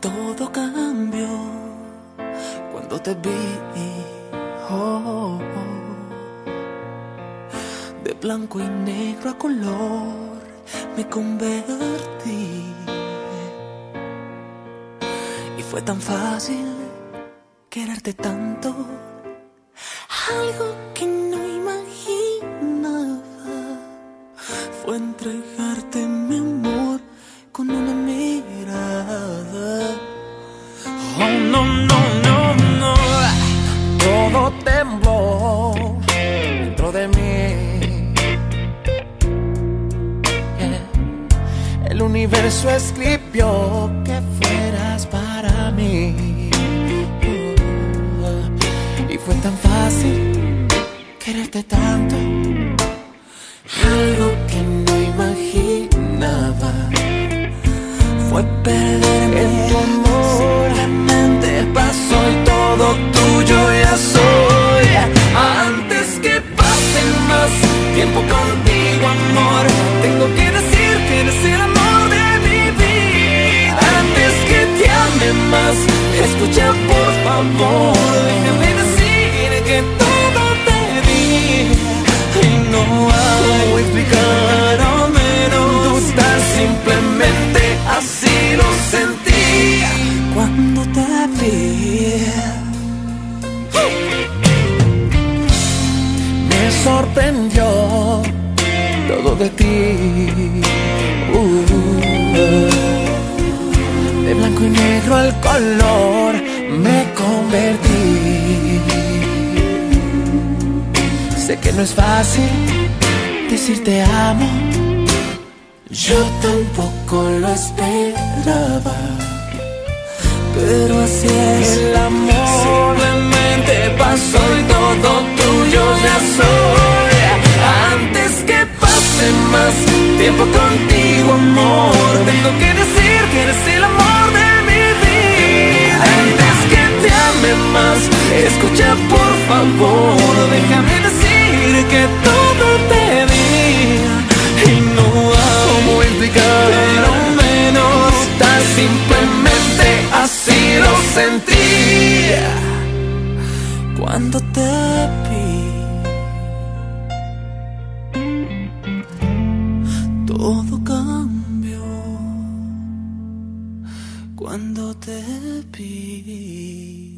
Todo cambió cuando te vi. Oh, de blanco y negro a color me convertí. Y fue tan fácil quererte tanto. Algo que no imaginaba fue entregarte mi amor. No, no, no, no. Todo tembló dentro de mí. El universo escribió que fueras para mí. Uh, y fue tan fácil quererte tanto. Algo escucha por favor, déjame decir que todo te di y no ¿Cómo explicar? al menos Dudar simplemente así lo sentí cuando te vi. Me sorprendió todo de ti. Blanco y negro al color me convertí. Sé que no es fácil decir te amo. Yo tampoco lo esperaba, pero así es. El amor Simplemente pasó y todo tuyo ya soy. Antes que pase más tiempo contigo, amor, tengo que decir que eres el amor favor, déjame decir que todo te di y no hay ¿Cómo explicar? pero menos tan simplemente así lo sentí cuando te vi. Todo cambió cuando te vi.